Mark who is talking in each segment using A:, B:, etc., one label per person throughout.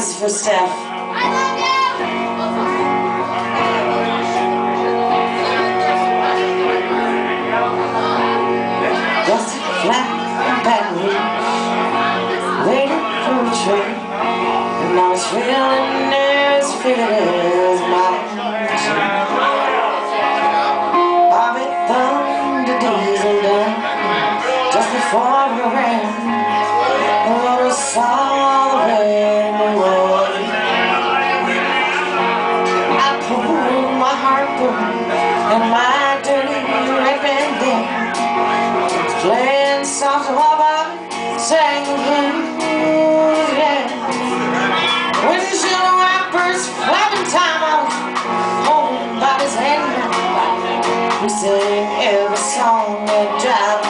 A: is for Steph. Just flat and Waiting for a train. And I was feeling as feeling as my Bobby thumbed the diesel Just before the rain, And I saw the rain my heartbroken and my dirty ripping thing. Playing songs of love, sang again. Yeah. Windshield wipers flapping time I was home by his hand. We sing every song that drives.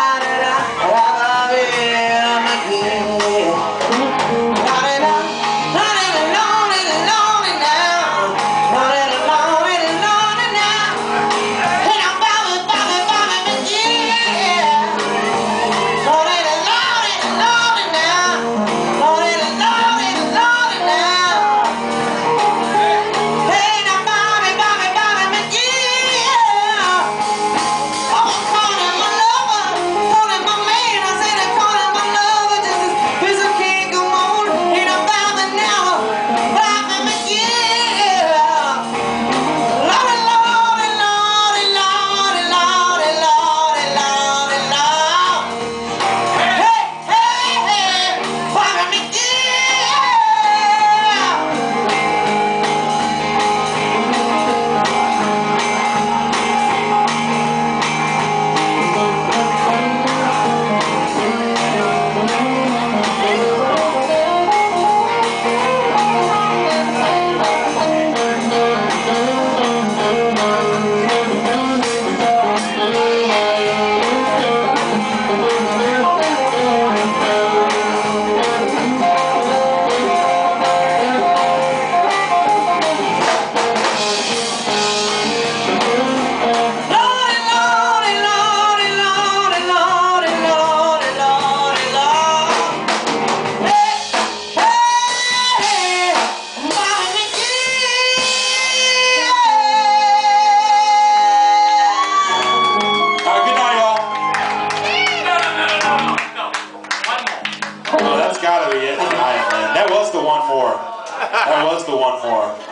A: about
B: it. I was the one more.